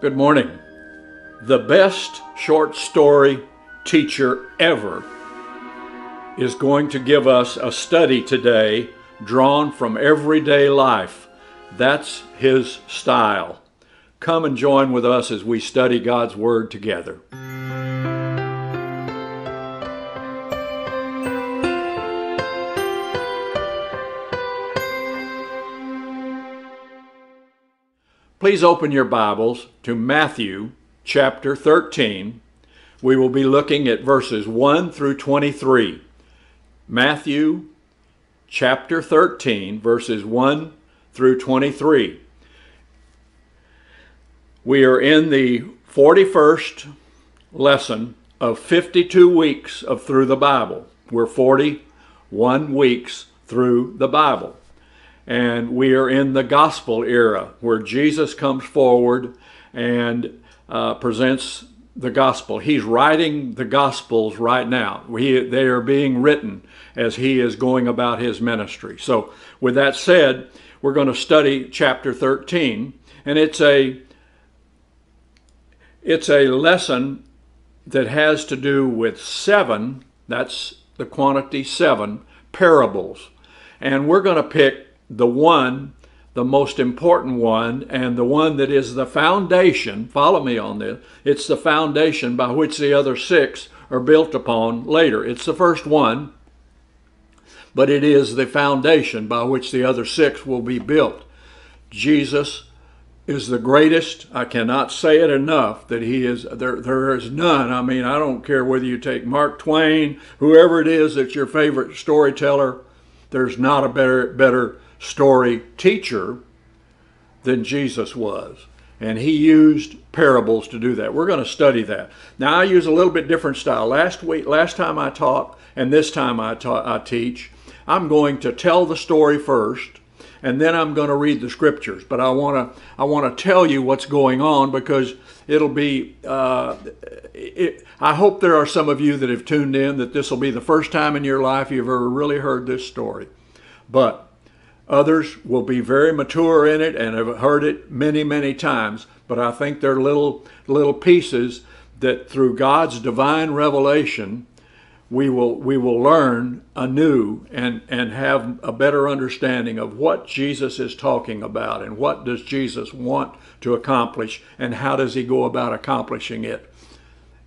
Good morning. The best short story teacher ever is going to give us a study today drawn from everyday life. That's his style. Come and join with us as we study God's Word together. Please open your Bibles to Matthew chapter 13. We will be looking at verses 1 through 23. Matthew chapter 13, verses 1 through 23. We are in the 41st lesson of 52 weeks of Through the Bible. We're 41 weeks through the Bible. And we are in the gospel era where Jesus comes forward and uh, presents the gospel. He's writing the gospels right now. We, they are being written as he is going about his ministry. So, with that said, we're going to study chapter 13, and it's a it's a lesson that has to do with seven, that's the quantity seven, parables. And we're going to pick the one, the most important one, and the one that is the foundation. Follow me on this. It's the foundation by which the other six are built upon later. It's the first one, but it is the foundation by which the other six will be built. Jesus is the greatest. I cannot say it enough that he is there there is none. I mean, I don't care whether you take Mark Twain, whoever it is that's your favorite storyteller, there's not a better better story teacher than Jesus was. And he used parables to do that. We're going to study that. Now I use a little bit different style. Last week, last time I taught, and this time I, taught, I teach, I'm going to tell the story first, and then I'm going to read the scriptures. But I want to I want to tell you what's going on because it'll be. Uh, it, I hope there are some of you that have tuned in that this will be the first time in your life you've ever really heard this story. But Others will be very mature in it and have heard it many, many times. But I think they're little little pieces that through God's divine revelation we will we will learn anew and and have a better understanding of what Jesus is talking about and what does Jesus want to accomplish and how does he go about accomplishing it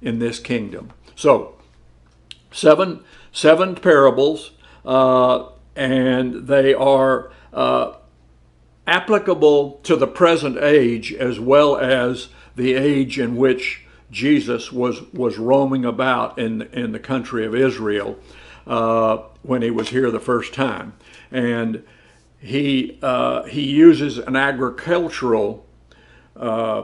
in this kingdom. So seven seven parables. Uh, and they are uh, applicable to the present age as well as the age in which Jesus was, was roaming about in, in the country of Israel uh, when he was here the first time. And he, uh, he uses an agricultural uh,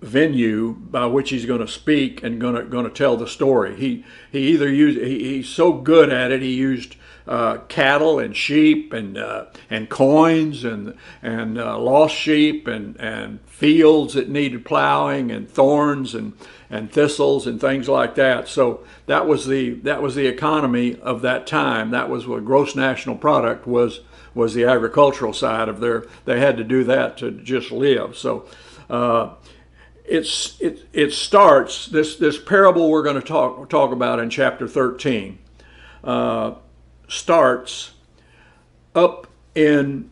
venue by which he's going to speak and going to going to tell the story. He he either used he, he's so good at it. He used uh, cattle and sheep and uh, and coins and and uh, lost sheep and and fields that needed plowing and thorns and and thistles and things like that. So that was the that was the economy of that time. That was what gross national product was was the agricultural side of their. They had to do that to just live. So. Uh, it's, it, it starts this this parable we're going to talk talk about in chapter 13 uh, starts up in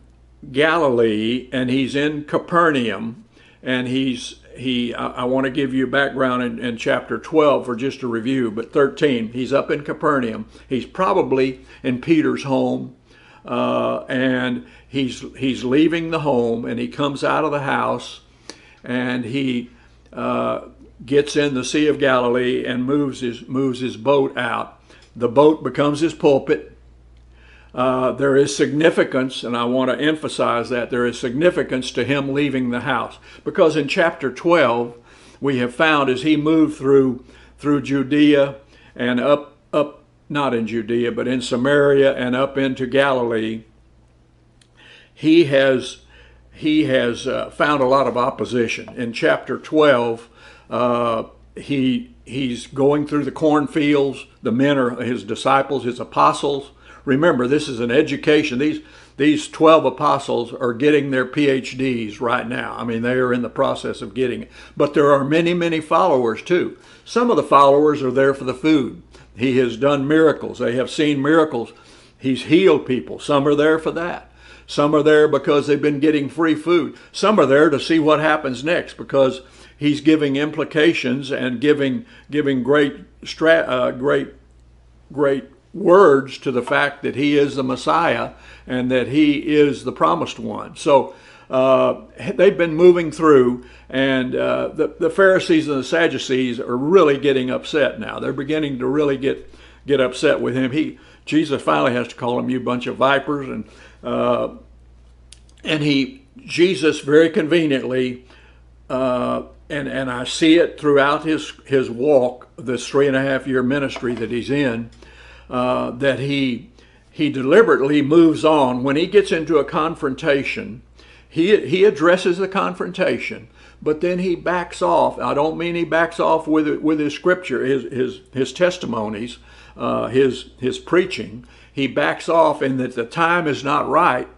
Galilee and he's in Capernaum and he's he I, I want to give you background in, in, chapter 12 for just a review but 13 he's up in Capernaum. He's probably in Peter's home uh, and he's he's leaving the home and he comes out of the house and he uh, gets in the Sea of Galilee and moves his moves his boat out. The boat becomes his pulpit uh, there is significance, and I want to emphasize that there is significance to him leaving the house. Because in chapter 12, we have found as he moved through through Judea and up up not in Judea but in Samaria and up into Galilee, he has he has uh, found a lot of opposition. In chapter 12, uh, he he's going through the cornfields. The men are his disciples, his apostles, remember, this is an education. These these 12 apostles are getting their PhDs right now. I mean, they are in the process of getting it. But there are many, many followers too. Some of the followers are there for the food. He has done miracles. They have seen miracles. He's healed people. Some are there for that. Some are there because they've been getting free food. Some are there to see what happens next because he's giving implications and giving giving great uh, great great words to the fact that he is the Messiah and that he is the promised one. So uh, they've been moving through, and uh, the, the Pharisees and the Sadducees are really getting upset now. They're beginning to really get get upset with him. He Jesus finally has to call him you bunch of vipers, and uh, and he Jesus very conveniently. Uh, and, and I see it throughout his, his walk, this three and a half year ministry that he's in, uh, that he he deliberately moves on when he gets into a confrontation. He he addresses the confrontation, but then he backs off. I don't mean he backs off with with his scripture, his his his testimonies, uh, his his preaching. He backs off in that the time is not right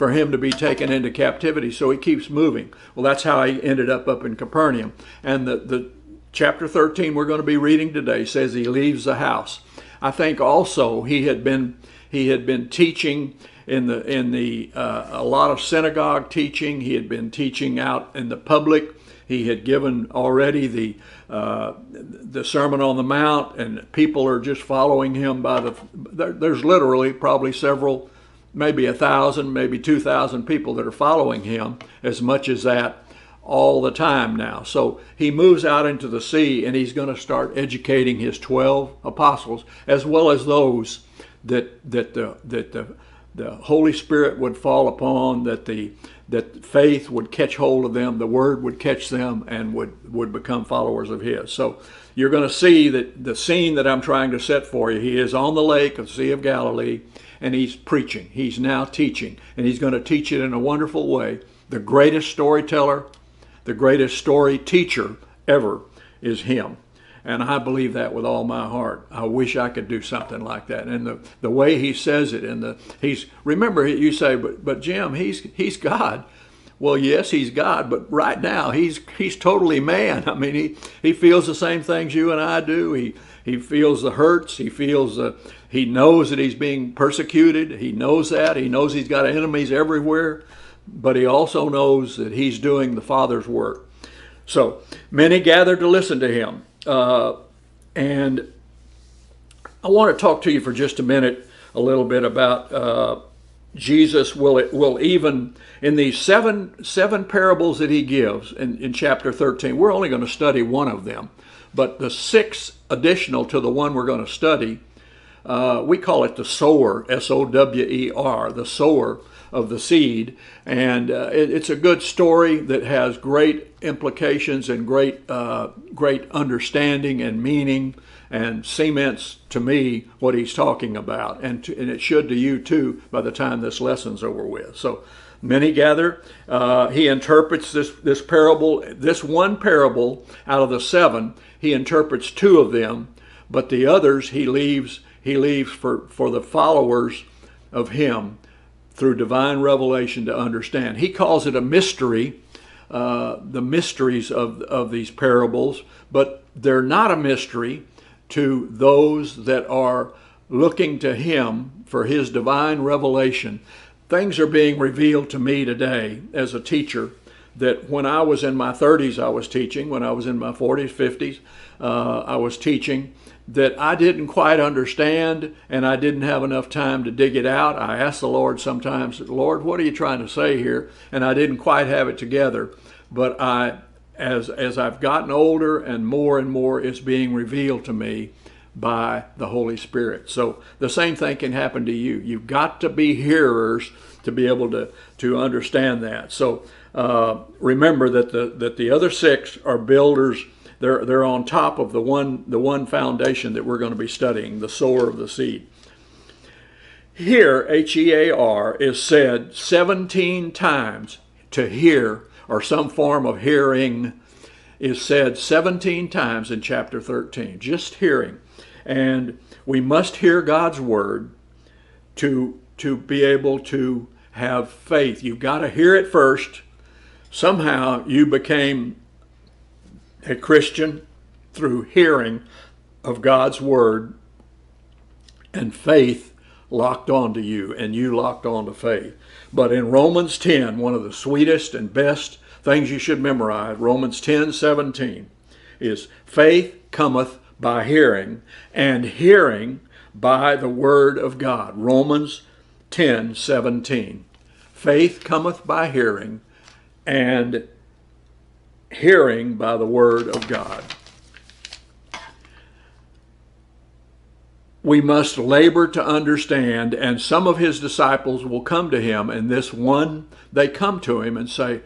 for him to be taken into captivity. So he keeps moving. Well, that's how he ended up up in Capernaum. And the, the chapter 13 we're going to be reading today says he leaves the house. I think also he had been he had been teaching in the in the uh, a lot of synagogue teaching. He had been teaching out in the public. He had given already the uh, the Sermon on the Mount, and people are just following him by the. There, there's literally probably several, maybe a thousand, maybe two thousand people that are following him. As much as that all the time now. So he moves out into the sea and he's going to start educating his 12 apostles as well as those that that the that the the Holy Spirit would fall upon, that the that faith would catch hold of them, the word would catch them and would would become followers of his. So you're going to see that the scene that I'm trying to set for you, he is on the lake of the Sea of Galilee and he's preaching. He's now teaching and he's going to teach it in a wonderful way. The greatest storyteller the greatest story teacher ever is him. And I believe that with all my heart. I wish I could do something like that. And the, the way he says it, and the he's remember you say, but but Jim, he's he's God. Well, yes, he's God, but right now he's he's totally man. I mean, he he feels the same things you and I do. He he feels the hurts. He feels the he knows that he's being persecuted. He knows that. He knows he's got enemies everywhere but he also knows that he's doing the Father's work. So many gathered to listen to him. Uh, and I want to talk to you for just a minute a little bit about uh, Jesus will it will even in these seven seven parables that he gives in, in chapter 13. We're only going to study one of them, but the six additional to the one we're going to study, uh, we call it the sower, S O W E R, the sower of the seed. And uh, it, it's a good story that has great implications and great, uh, great understanding and meaning and cements to me what he's talking about. And, to, and it should to you too by the time this lesson's over with. So many gather. Uh, he interprets this, this parable, this one parable out of the seven, he interprets two of them, but the others he leaves he leaves for, for the followers of him through divine revelation to understand. He calls it a mystery, uh, the mysteries of, of these parables, but they're not a mystery to those that are looking to Him for His divine revelation. Things are being revealed to me today as a teacher that when I was in my 30s, I was teaching. When I was in my 40s, 50s, uh, I was teaching that I didn't quite understand and I didn't have enough time to dig it out. I asked the Lord sometimes, Lord, what are you trying to say here? And I didn't quite have it together. But I, as, as I've gotten older and more and more it's being revealed to me by the Holy Spirit. So the same thing can happen to you. You've got to be hearers to be able to, to understand that. So uh, remember that the, that the other six are builders they're, they're on top of the one, the one foundation that we're going to be studying, the sower of the seed. Here, H E A R, is said 17 times to hear, or some form of hearing is said 17 times in chapter 13, just hearing. And we must hear God's word to to be able to have faith. You've got to hear it first. Somehow you became a Christian through hearing of God's word and faith locked onto you and you locked onto faith. But in Romans 10, one of the sweetest and best things you should memorize, Romans 10 17, is faith cometh by hearing, and hearing by the word of God. Romans 10 17. Faith cometh by hearing, and hearing by the word of God. we must labor to understand, and some of his disciples will come to him, and this one, they come to him and say,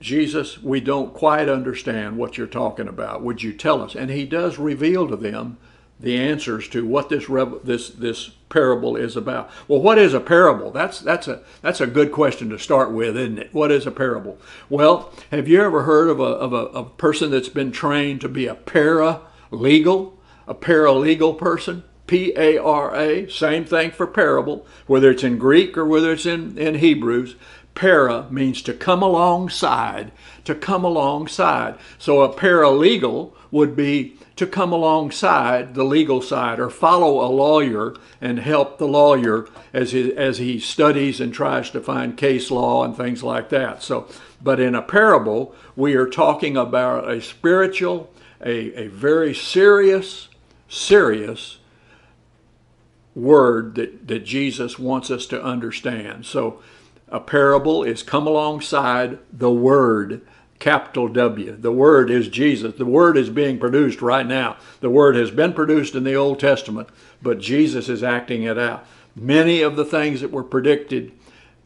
Jesus, we don't quite understand what you're talking about. Would you tell us? And he does reveal to them the answers to what this this this parable is about. Well, what is a parable? That's that's a that's a good question to start with, isn't it? What is a parable? Well, have you ever heard of a of a, a person that's been trained to be a paralegal? a paralegal person, P A R A, same thing for parable, whether it's in Greek or whether it's in, in Hebrews. Para means to come alongside, to come alongside. So a paralegal would be to come alongside the legal side or follow a lawyer and help the lawyer as he, as he studies and tries to find case law and things like that. So, but in a parable, we are talking about a spiritual, a, a very serious, serious word that, that Jesus wants us to understand. So a parable is come alongside the word, capital W. The word is Jesus. The word is being produced right now. The word has been produced in the Old Testament, but Jesus is acting it out. Many of the things that were predicted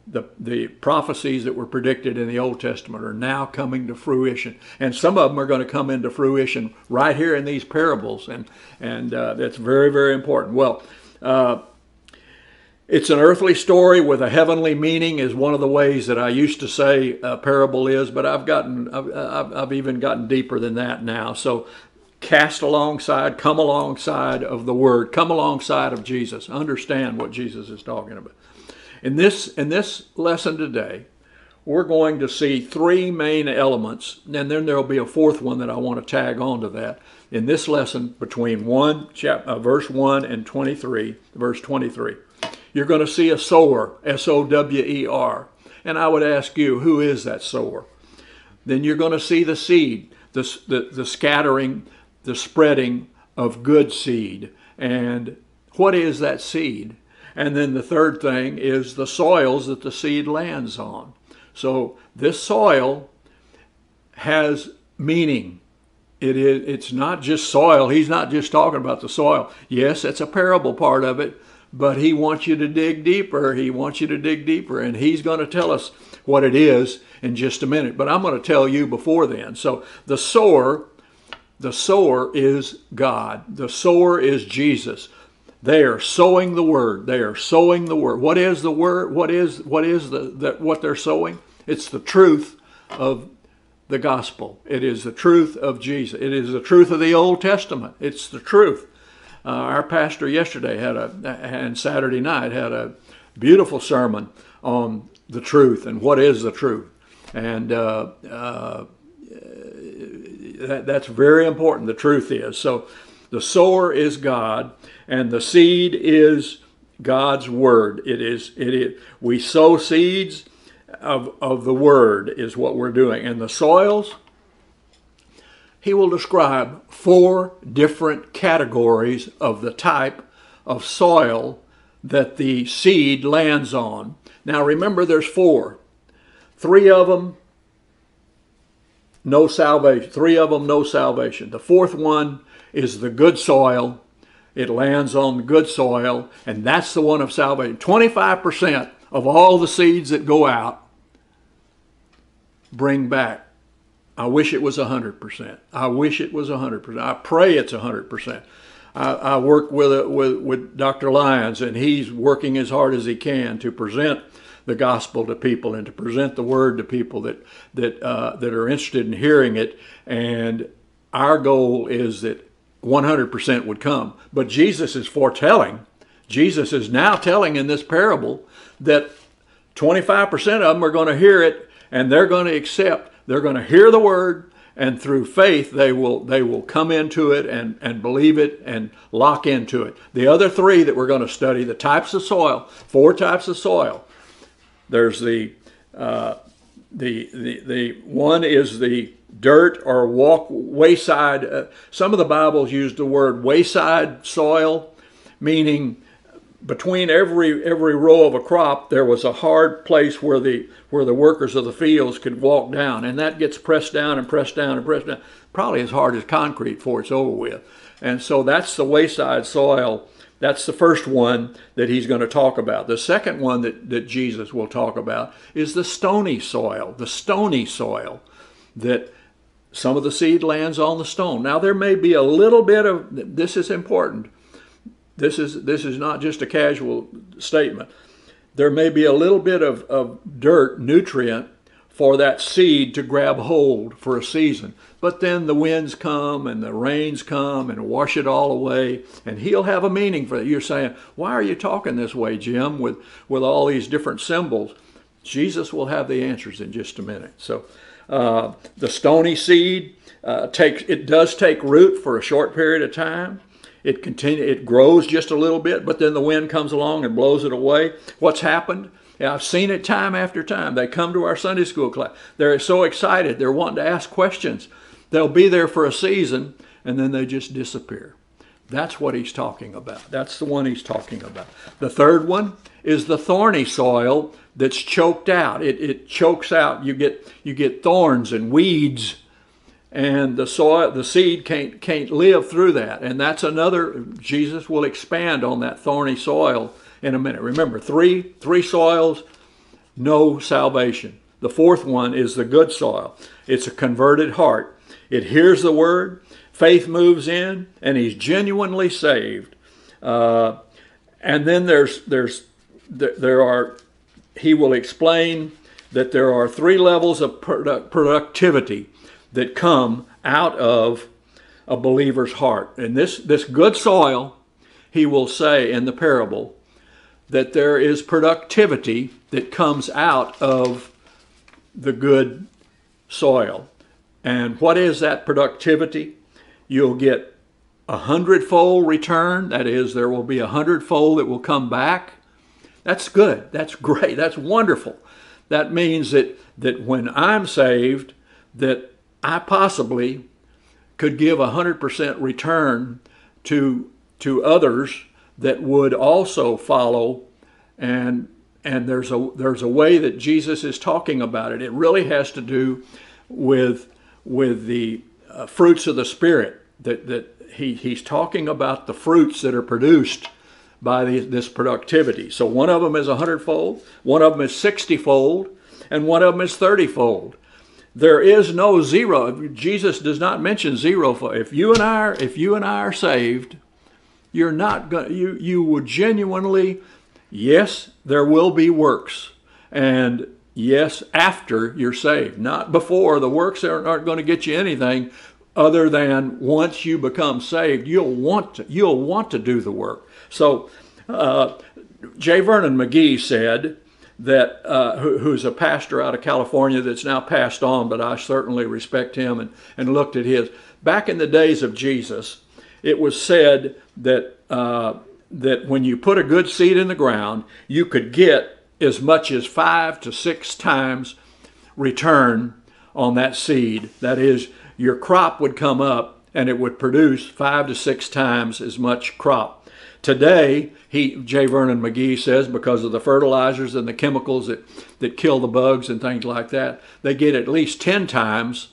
the, the prophecies that were predicted in the Old Testament are now coming to fruition. And some of them are going to come into fruition right here in these parables. And, and uh, that's very, very important. Well, uh, it's an earthly story with a heavenly meaning is one of the ways that I used to say a parable is, but I've gotten, I've, I've, I've even gotten deeper than that now. So cast alongside, come alongside of the Word, come alongside of Jesus, understand what Jesus is talking about. In this, in this lesson today, we're going to see three main elements, and then there'll be a fourth one that I want to tag on to that. In this lesson, between 1, chap, uh, verse 1 and 23, verse 23, you're going to see a sower, S O W E R. And I would ask you, who is that sower? Then you're going to see the seed, the, the, the scattering, the spreading of good seed. And what is that seed? And then the third thing is the soils that the seed lands on. So this soil has meaning. It is it's not just soil. He's not just talking about the soil. Yes, it's a parable part of it, but he wants you to dig deeper. He wants you to dig deeper and he's going to tell us what it is in just a minute. But I'm going to tell you before then. So the sower the sower is God. The sower is Jesus. They are sowing the word. They are sowing the word. What is the word? What is what is the, the what they're sowing? It's the truth of the gospel. It is the truth of Jesus. It is the truth of the Old Testament. It's the truth. Uh, our pastor yesterday had a and Saturday night had a beautiful sermon on the truth and what is the truth, and uh, uh, that, that's very important. The truth is so. The sower is God, and the seed is God's word. It is it is we sow seeds of of the word is what we're doing. And the soils he will describe four different categories of the type of soil that the seed lands on. Now remember there's four. Three of them no salvation. Three of them no salvation. The fourth one is the good soil. It lands on good soil, and that's the one of salvation. 25% of all the seeds that go out bring back. I wish it was 100%. I wish it was 100%. I pray it's 100%. I, I work with, a, with, with Dr. Lyons, and he's working as hard as he can to present the gospel to people and to present the word to people that that uh, that are interested in hearing it. And our goal is that 100% would come. But Jesus is foretelling, Jesus is now telling in this parable that 25% of them are going to hear it and they're going to accept. They're going to hear the word and through faith they will they will come into it and, and believe it and lock into it. The other three that we're going to study, the types of soil, four types of soil. There's the uh, the, the the one is the dirt or walk wayside. Uh, some of the Bibles use the word wayside soil, meaning between every every row of a crop there was a hard place where the where the workers of the fields could walk down and that gets pressed down and pressed down and pressed down probably as hard as concrete before it's over with. And so that's the wayside soil. That's the first one that he's going to talk about. The second one that, that jesus will talk about is the stony soil the stony soil that some of the seed lands on the stone. Now there may be a little bit of this is important this is, this is not just a casual statement. There may be a little bit of, of dirt, nutrient, for that seed to grab hold for a season. But then the winds come and the rains come and wash it all away, and he'll have a meaning for it. You're saying, why are you talking this way, Jim, with, with all these different symbols? Jesus will have the answers in just a minute. So uh, the stony seed uh, takes it does take root for a short period of time. It continue, it grows just a little bit, but then the wind comes along and blows it away. What's happened? Yeah, I've seen it time after time. They come to our Sunday school class. They're so excited. They're wanting to ask questions. They'll be there for a season and then they just disappear. That's what he's talking about. That's the one he's talking about. The third one is the thorny soil that's choked out. It, it chokes out. You get you get thorns and weeds and the soil the seed can't can't live through that. And that's another jesus will expand on that thorny soil in a minute. Remember three three soils no salvation. The fourth one is the good soil. It's a converted heart. It hears the word faith moves in and he's genuinely saved. Uh, and then there's there's there are he will explain that there are three levels of product, productivity that come out of a believer's heart. And this, this good soil, he will say in the parable, that there is productivity that comes out of the good soil. And what is that productivity? You'll get a hundredfold return. That is, there will be a hundredfold that will come back. That's good. That's great. That's wonderful. That means that, that when I'm saved, that I possibly could give a 100% return to, to others that would also follow and and there's a there's a way that Jesus is talking about it. It really has to do with with the uh, fruits of the spirit that that he he's talking about the fruits that are produced by the, this productivity. So one of them is a hundredfold, one of them is sixtyfold, and one of them is thirtyfold. There is no zero. Jesus does not mention zero. For if you and I, are, if you and I are saved, you're not going. You you would genuinely, yes, there will be works, and yes, after you're saved, not before. The works aren't, aren't going to get you anything other than once you become saved, you'll want to you'll want to do the work. So, uh, J. Vernon McGee said that uh, who, who's a pastor out of California that's now passed on, but I certainly respect him and, and looked at his. Back in the days of Jesus, it was said that uh, that when you put a good seed in the ground, you could get as much as five to six times return on that seed. That is, your crop would come up and it would produce five to six times as much crop Today, he, J. Vernon McGee says, because of the fertilizers and the chemicals that, that kill the bugs and things like that, they get at least 10 times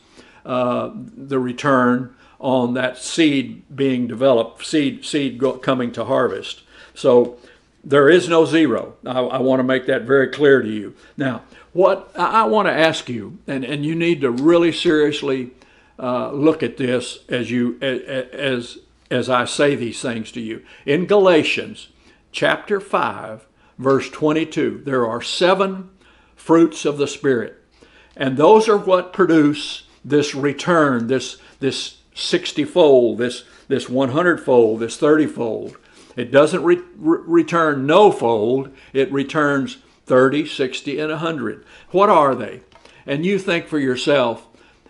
uh, the return on that seed being developed, seed, seed go, coming to harvest. So there is no zero. I, I want to make that very clear to you. Now, what I, I want to ask you, and, and you need to really seriously uh, look at this as you as as I say these things to you. In Galatians chapter 5, verse 22, there are seven fruits of the Spirit. And those are what produce this return, this, this 60 fold, this, this 100 fold, this 30 fold. It doesn't re- re- return no fold, it returns 30, 60, and 100. What are they? And you think for yourself,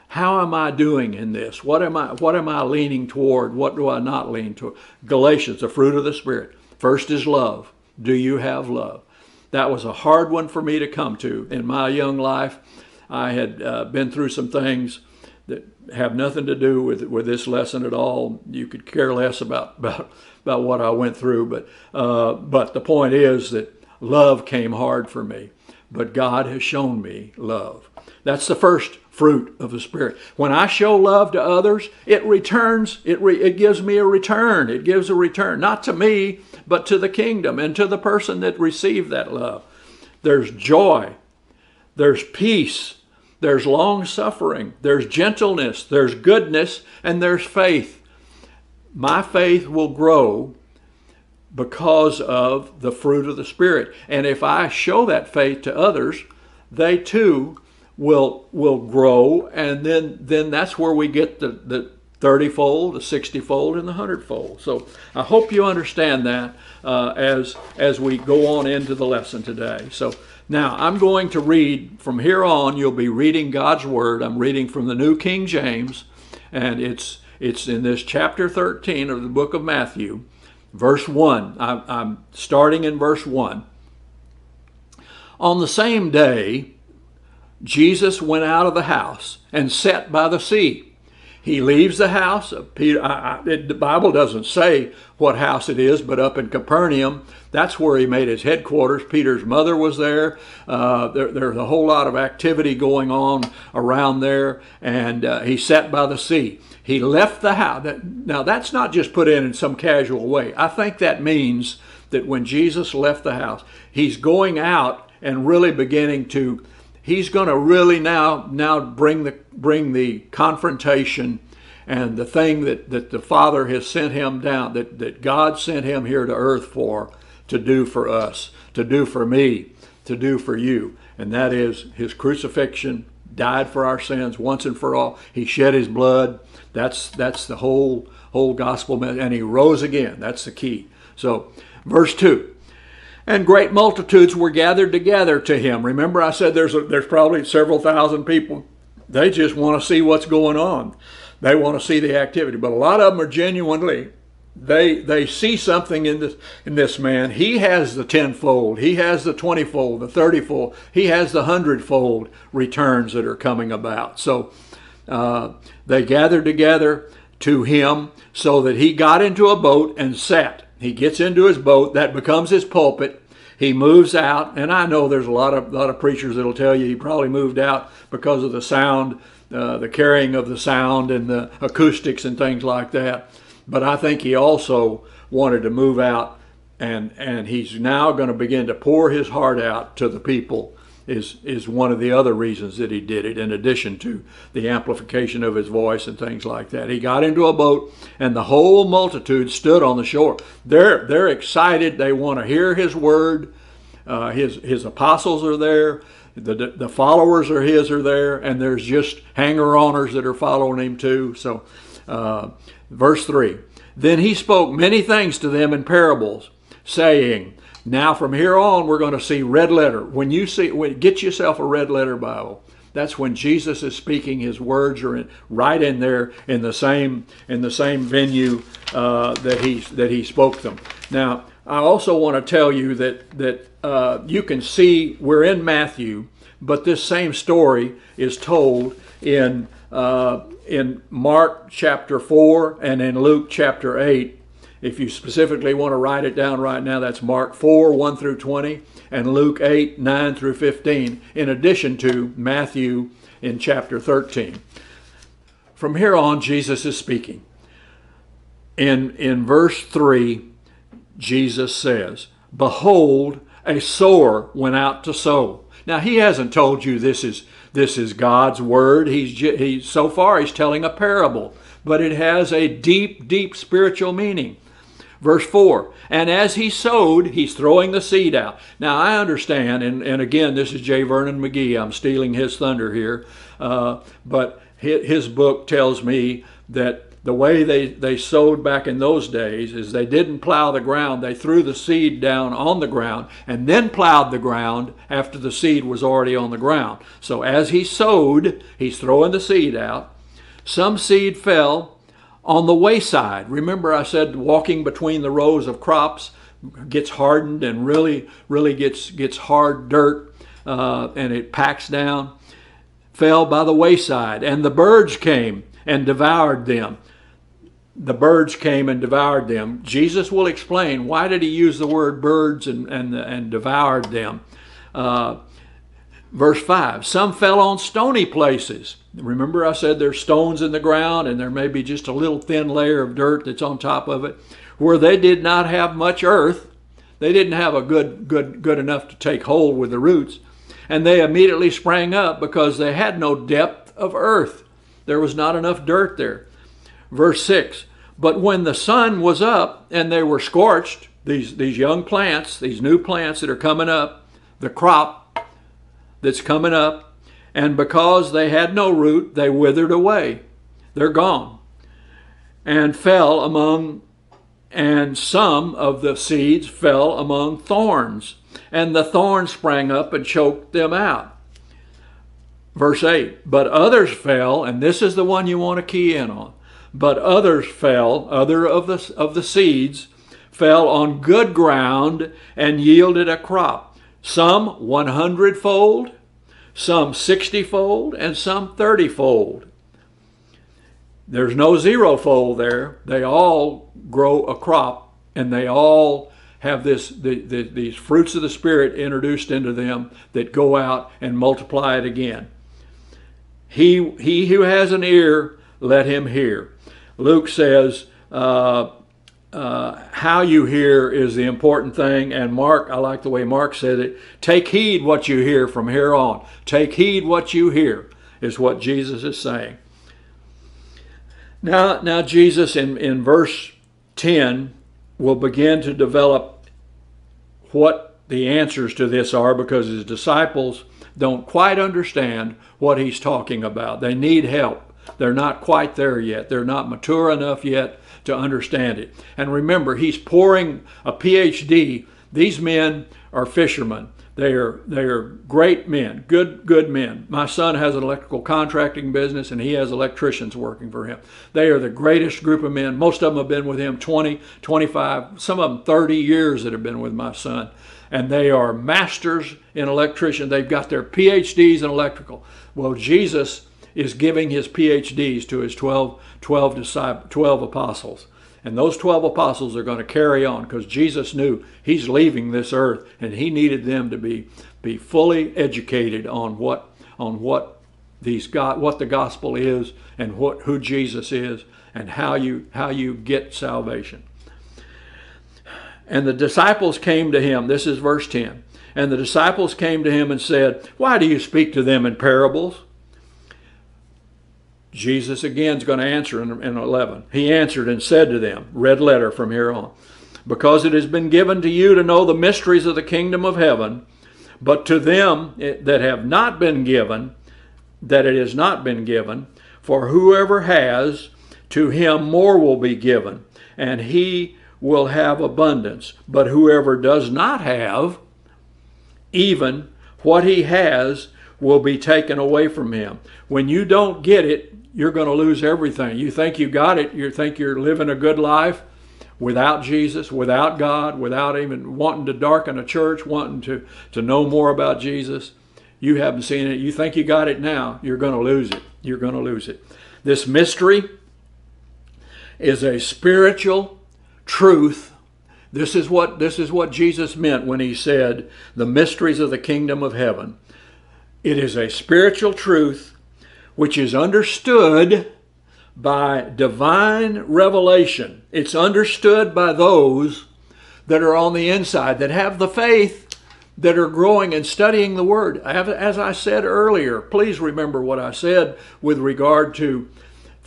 how am I doing in this? What am I what am I leaning toward? What do I not lean toward? Galatians, the fruit of the spirit. First is love. Do you have love? That was a hard one for me to come to in my young life. I had uh, been through some things that have nothing to do with with this lesson at all. You could care less about about, about what I went through, but uh, but the point is that love came hard for me. But God has shown me love. That's the first fruit of the Spirit. When I show love to others, it returns, it, re, it gives me a return. It gives a return, not to me, but to the kingdom and to the person that received that love. There's joy, there's peace, there's long suffering, there's gentleness, there's goodness, and there's faith. My faith will grow because of the fruit of the Spirit. And if I show that faith to others, they too will will grow, and then then that's where we get the, the 30 fold, the 60 fold, and the 100 fold. So I hope you understand that uh, as as we go on into the lesson today. So now I'm going to read from here on. You'll be reading God's Word. I'm reading from the New King James, and it's it's in this chapter 13 of the book of Matthew, verse 1. I'm, I'm starting in verse 1. On the same day, Jesus went out of the house and sat by the sea. He leaves the house. Peter, I, I, it, the Bible doesn't say what house it is, but up in Capernaum, that's where he made his headquarters. Peter's mother was there. Uh, there there's a whole lot of activity going on around there, and uh, he sat by the sea. He left the house. Now, that's not just put in in some casual way. I think that means that when Jesus left the house, he's going out and really beginning to he's going to really now now bring the bring the confrontation and the thing that, that the Father has sent him down, that, that God sent him here to earth for, to do for us, to do for me, to do for you. And that is his crucifixion, died for our sins once and for all. He shed his blood. That's that's the whole whole gospel and he rose again. That's the key. So verse 2 and great multitudes were gathered together to him. Remember, I said there's a, there's probably several thousand people. They just want to see what's going on. They want to see the activity, but a lot of them are genuinely they they see something in this in this man. He has the tenfold, he has the twentyfold, the thirtyfold, he has the hundredfold returns that are coming about. So uh, they gathered together to him so that he got into a boat and sat. He gets into his boat, that becomes his pulpit. He moves out, and I know there's a lot of lot of preachers that'll tell you he probably moved out because of the sound, uh, the carrying of the sound and the acoustics and things like that. But I think he also wanted to move out, and and he's now going to begin to pour his heart out to the people is is one of the other reasons that he did it in addition to the amplification of his voice and things like that. He got into a boat and the whole multitude stood on the shore. They're they're excited. They want to hear his word. Uh, his his apostles are there. The, the followers are his are there and there's just hanger-oners that are following him too. So uh, verse 3 then he spoke many things to them in parables saying now, from here on, we're going to see red letter. When you see, when, get yourself a red letter Bible. That's when Jesus is speaking. His words are in, right in there in the same in the same venue uh, that he that he spoke them. Now, I also want to tell you that that uh, you can see we're in Matthew, but this same story is told in uh, in Mark chapter four and in Luke chapter eight if you specifically want to write it down right now, that's Mark 4, 1 through 20, and Luke 8, 9 through 15, in addition to Matthew in chapter 13. From here on, Jesus is speaking. In, in verse 3, Jesus says, Behold, a sower went out to sow. Now, he hasn't told you this is, this is God's word. He's, he, so far, he's telling a parable, but it has a deep, deep spiritual meaning. Verse 4 And as he sowed, he's throwing the seed out. Now, I understand, and, and again, this is J. Vernon McGee. I'm stealing his thunder here. Uh, but his book tells me that the way they, they sowed back in those days is they didn't plow the ground. They threw the seed down on the ground and then plowed the ground after the seed was already on the ground. So as he sowed, he's throwing the seed out. Some seed fell on the wayside. Remember, I said walking between the rows of crops gets hardened and really, really gets, gets hard dirt uh, and it packs down. Fell by the wayside, and the birds came and devoured them the birds came and devoured them. Jesus will explain why did he use the word birds and, and, and devoured them. Uh, verse 5 Some fell on stony places. Remember, I said there's stones in the ground and there may be just a little thin layer of dirt that's on top of it, where they did not have much earth. They didn't have a good, good, good enough to take hold with the roots. And they immediately sprang up because they had no depth of earth. There was not enough dirt there. Verse 6 But when the sun was up and they were scorched, these, these young plants, these new plants that are coming up, the crop that's coming up, and because they had no root, they withered away. They're gone. And fell among, and some of the seeds fell among thorns, and the thorns sprang up and choked them out. Verse 8 But others fell, and this is the one you want to key in on but others fell, other of the, of the seeds, fell on good ground and yielded a crop, some 100 fold, some 60 fold, and some 30 fold. There's no zero fold there. They all grow a crop and they all have this the, the, these fruits of the spirit introduced into them that go out and multiply it again. He he who has an ear, let him hear. Luke says, uh, uh, how you hear is the important thing. And Mark, I like the way Mark said it. Take heed what you hear from here on. Take heed what you hear is what Jesus is saying. Now, now Jesus in, in verse 10 will begin to develop what the answers to this are because his disciples don't quite understand what he's talking about. They need help. They're not quite there yet. They're not mature enough yet to understand it. And remember, he's pouring a PhD. These men are fishermen. They are they are great men, good good men. My son has an electrical contracting business and he has electricians working for him. They are the greatest group of men. Most of them have been with him 20, 25, some of them 30 years that have been with my son. And they are masters in electrician. They've got their PhDs in electrical. Well, Jesus is giving his PhDs to his 12, 12, disciples, 12 apostles. And those 12 apostles are going to carry on because Jesus knew he's leaving this earth and he needed them to be, be fully educated on what, on what, these God, what the gospel is and what, who Jesus is and how you, how you get salvation. And the disciples came to him. This is verse 10. And the disciples came to him and said, Why do you speak to them in parables? Jesus again is going to answer in, in 11. He answered and said to them, red letter from here on, because it has been given to you to know the mysteries of the kingdom of heaven, but to them that have not been given, that it has not been given, for whoever has, to him more will be given, and he will have abundance. But whoever does not have, even what he has will be taken away from him. When you don't get it, you're going to lose everything. You think you got it, you think you're living a good life without Jesus, without God, without even wanting to darken a church, wanting to, to know more about Jesus. You haven't seen it. You think you got it now, you're going to lose it. You're going to lose it. This mystery is a spiritual truth. This is what this is what Jesus meant when he said the mysteries of the kingdom of heaven. It is a spiritual truth which is understood by divine revelation. It's understood by those that are on the inside, that have the faith, that are growing and studying the Word. As I said earlier, please remember what I said with regard to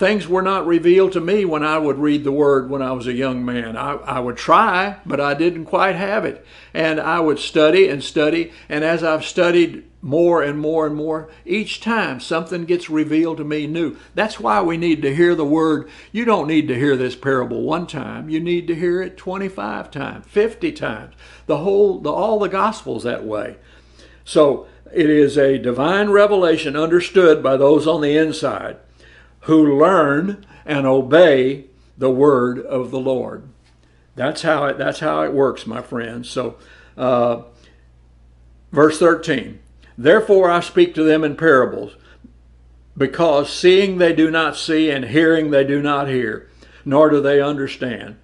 things were not revealed to me when I would read the Word when I was a young man. I, I would try, but I didn't quite have it. And I would study and study. And as I've studied more and more and more, each time something gets revealed to me new. That's why we need to hear the Word. You don't need to hear this parable one time. You need to hear it 25 times, 50 times. The whole, the, all the Gospels that way. So it is a divine revelation understood by those on the inside who learn and obey the word of the Lord. That's how it, that's how it works, my friends. So, uh, verse 13 Therefore I speak to them in parables, because seeing they do not see, and hearing they do not hear, nor do they understand.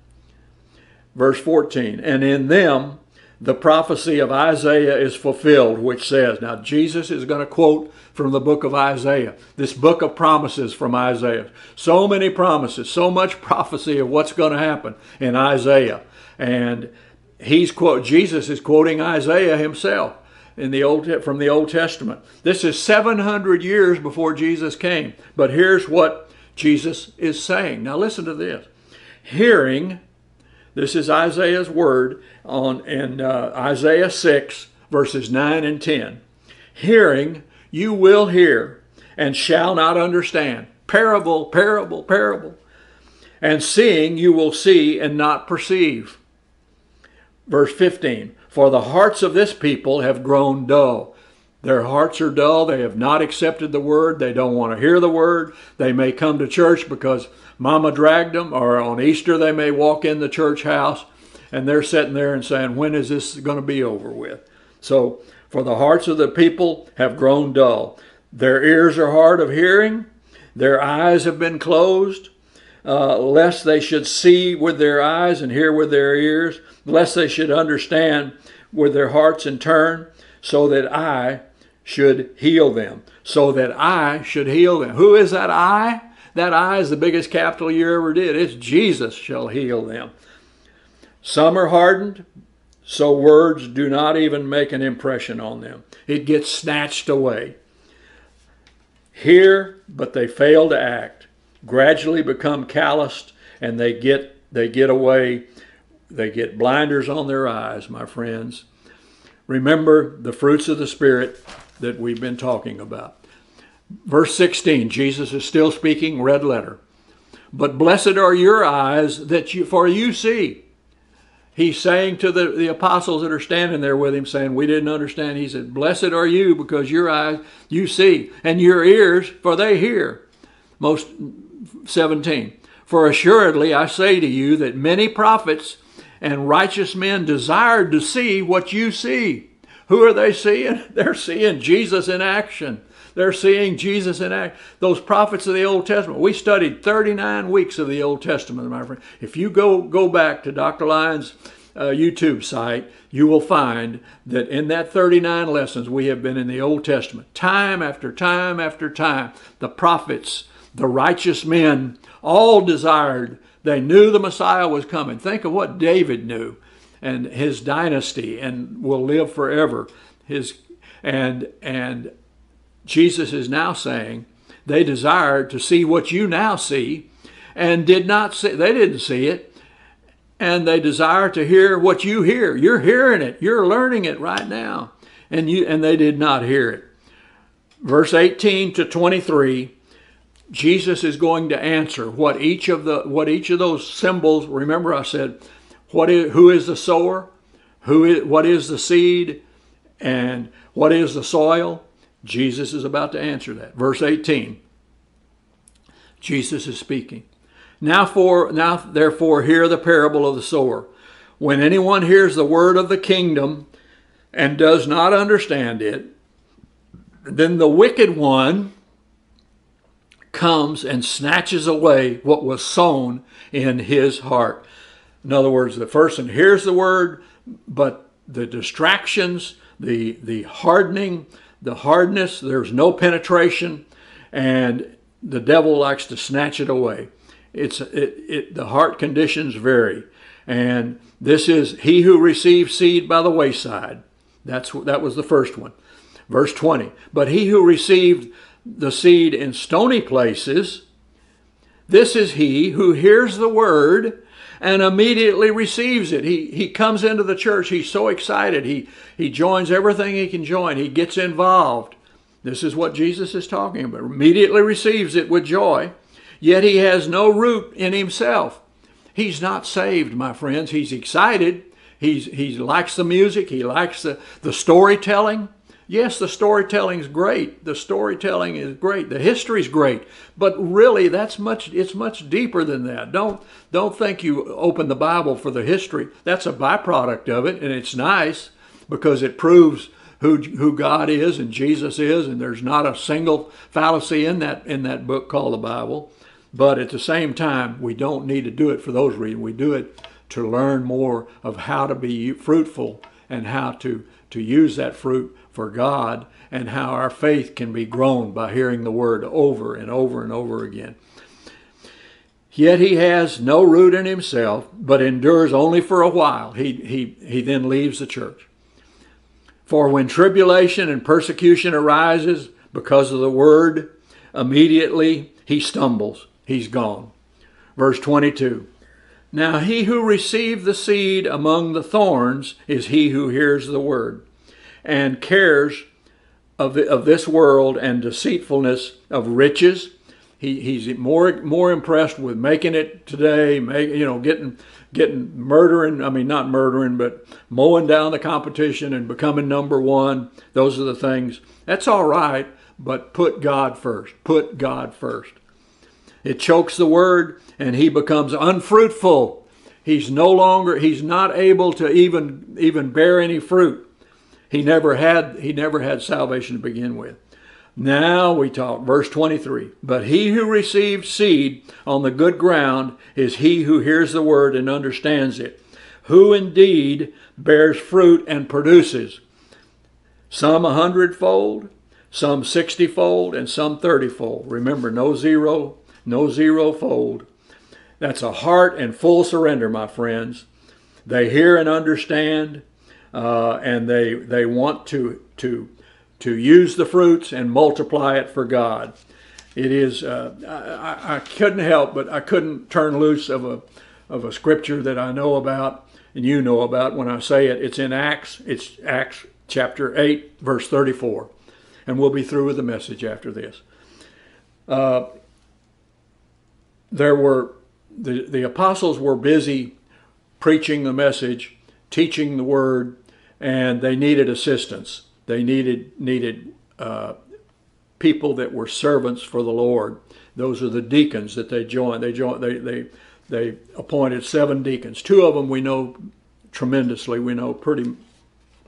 Verse 14 And in them the prophecy of Isaiah is fulfilled, which says, Now Jesus is going to quote from the book of Isaiah, this book of promises from Isaiah. So many promises, so much prophecy of what's going to happen in Isaiah. And he's quote Jesus is quoting Isaiah himself in the old from the Old Testament. This is 700 years before Jesus came. But here's what Jesus is saying. Now listen to this. Hearing this is Isaiah's word on in uh, Isaiah 6 verses 9 and 10. Hearing you will hear and shall not understand. Parable, parable, parable. And seeing you will see and not perceive. Verse 15 For the hearts of this people have grown dull. Their hearts are dull. They have not accepted the word. They don't want to hear the word. They may come to church because mama dragged them, or on Easter they may walk in the church house and they're sitting there and saying, When is this going to be over with? So, for the hearts of the people have grown dull. Their ears are hard of hearing, their eyes have been closed, uh, lest they should see with their eyes and hear with their ears, lest they should understand with their hearts and turn, so that I should heal them. So that I should heal them. Who is that I? That I is the biggest capital you ever did. It's Jesus shall heal them. Some are hardened, so words do not even make an impression on them. It gets snatched away. Hear, but they fail to act. Gradually become calloused and they get they get away. They get blinders on their eyes, my friends. Remember the fruits of the Spirit that we've been talking about. Verse 16, Jesus is still speaking, red letter. But blessed are your eyes that you for you see he's saying to the, the apostles that are standing there with him, saying, We didn't understand. He said, Blessed are you because your eyes you see, and your ears, for they hear. Most 17. For assuredly I say to you that many prophets and righteous men desired to see what you see. Who are they seeing? They're seeing Jesus in action. They're seeing Jesus in act. Those prophets of the Old Testament. We studied 39 weeks of the Old Testament, my friend. If you go go back to Dr. Lyons' uh, YouTube site, you will find that in that 39 lessons we have been in the Old Testament, time after time after time. The prophets, the righteous men, all desired. They knew the Messiah was coming. Think of what David knew, and his dynasty, and will live forever. His and and Jesus is now saying they desired to see what you now see and did not see, they didn't see it. And they desire to hear what you hear. You're hearing it. You're learning it right now. And you and they did not hear it. Verse 18 to 23, Jesus is going to answer what each of the what each of those symbols, remember I said, what is who is the sower? Who is what is the seed? And what is the soil? Jesus is about to answer that. Verse 18. Jesus is speaking. Now for now therefore hear the parable of the sower. When anyone hears the word of the kingdom and does not understand it, then the wicked one comes and snatches away what was sown in his heart. In other words, the person hears the word, but the distractions, the, the hardening, the hardness, there's no penetration, and the devil likes to snatch it away. It's it, it the heart conditions vary, and this is he who receives seed by the wayside. That's that was the first one, verse twenty. But he who received the seed in stony places, This is he who hears the word and immediately receives it. He, he comes into the church. He's so excited. He, he joins everything he can join. He gets involved. This is what Jesus is talking about. Immediately receives it with joy, yet he has no root in himself. He's not saved, my friends. He's excited. He's, he likes the music. He likes the, the storytelling. Yes, the storytelling is great. The storytelling is great. The history is great. But really, that's much. It's much deeper than that. Don't don't think you open the Bible for the history. That's a byproduct of it, and it's nice because it proves who who God is and Jesus is, and there's not a single fallacy in that in that book called the Bible. But at the same time, we don't need to do it for those reasons. We do it to learn more of how to be fruitful and how to to use that fruit for God and how our faith can be grown by hearing the word over and over and over again. Yet he has no root in himself, but endures only for a while. He, he, he then leaves the church. For when tribulation and persecution arises because of the word, immediately he stumbles. He's gone. Verse 22 Now he who received the seed among the thorns is he who hears the word and cares of, the, of this world and deceitfulness of riches. He, he's more more impressed with making it today, make, you know, getting getting murdering. I mean, not murdering, but mowing down the competition and becoming number one. Those are the things. That's all right, but put God first. Put God first. It chokes the word, and he becomes unfruitful. He's no longer. He's not able to even even bear any fruit. He never had he never had salvation to begin with. Now we talk verse 23. But he who receives seed on the good ground is he who hears the word and understands it, who indeed bears fruit and produces some a hundredfold, some sixtyfold, and some thirtyfold. Remember, no zero, no zero fold. That's a heart and full surrender, my friends. They hear and understand, uh, and they they want to to to use the fruits and multiply it for God. It is uh, I, I couldn't help but I couldn't turn loose of a of a scripture that I know about and you know about when I say it. It's in Acts. It's Acts chapter eight, verse thirty-four, and we'll be through with the message after this. Uh, there were the the apostles were busy preaching the message, teaching the word, and they needed assistance. They needed needed uh, people that were servants for the Lord. Those are the deacons that they joined. They joined. They they they appointed seven deacons. Two of them we know tremendously. We know pretty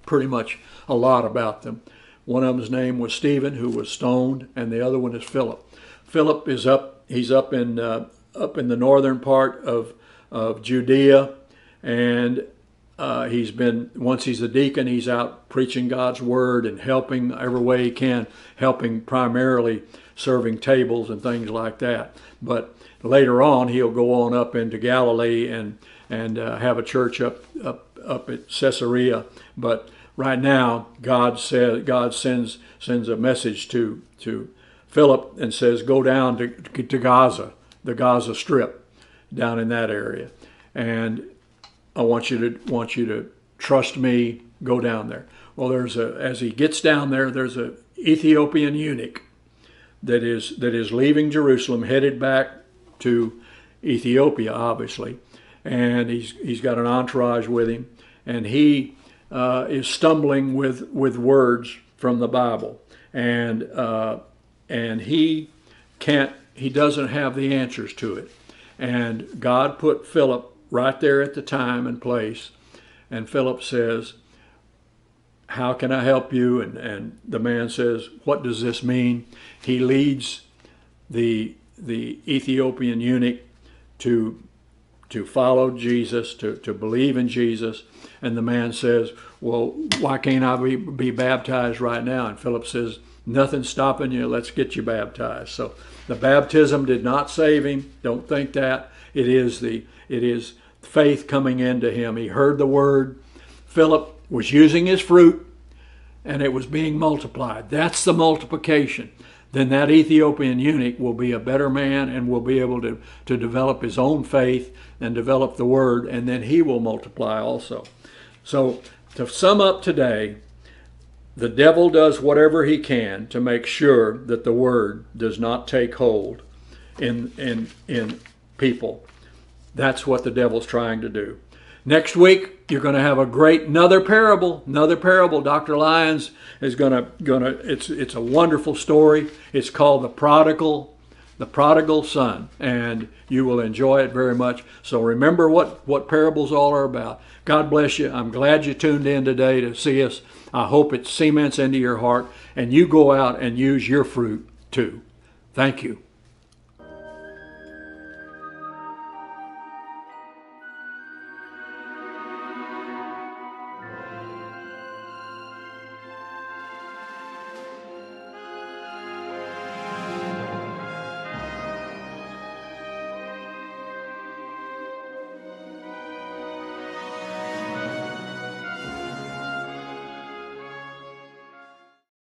pretty much a lot about them. One of them's name was Stephen, who was stoned, and the other one is Philip. Philip is up. He's up in uh, up in the northern part of of Judea, and uh, he's been once he's a deacon, he's out preaching God's word and helping every way he can, helping primarily serving tables and things like that. But later on, he'll go on up into Galilee and and uh, have a church up up up at Caesarea. But right now, God says God sends sends a message to to Philip and says, "Go down to to Gaza, the Gaza Strip, down in that area." And I want you to want you to trust me. Go down there. Well, there's a as he gets down there, there's a Ethiopian eunuch that is that is leaving Jerusalem, headed back to Ethiopia, obviously, and he's he's got an entourage with him, and he uh, is stumbling with with words from the Bible, and uh, and he can't he doesn't have the answers to it, and God put Philip right there at the time and place. And Philip says, How can I help you? And, and the man says, What does this mean? He leads the, the Ethiopian eunuch to, to follow Jesus, to, to believe in Jesus. And the man says, Well, why can't I be, be baptized right now? And Philip says, Nothing's stopping you. Let's get you baptized. So the baptism did not save him. Don't think that. It is the it is faith coming into him. He heard the word. Philip was using his fruit and it was being multiplied. That's the multiplication. then that Ethiopian eunuch will be a better man and will be able to, to develop his own faith and develop the word, and then he will multiply also. So, to sum up today, the devil does whatever he can to make sure that the word does not take hold in, in, in people. That's what the devil's trying to do. Next week, you're going to have a great another parable, another parable. Dr. Lyons is going to going to it's it's a wonderful story. It's called the prodigal the prodigal son and you will enjoy it very much. So remember what what parables all are about. God bless you. I'm glad you tuned in today to see us. I hope it cements into your heart and you go out and use your fruit too. Thank you.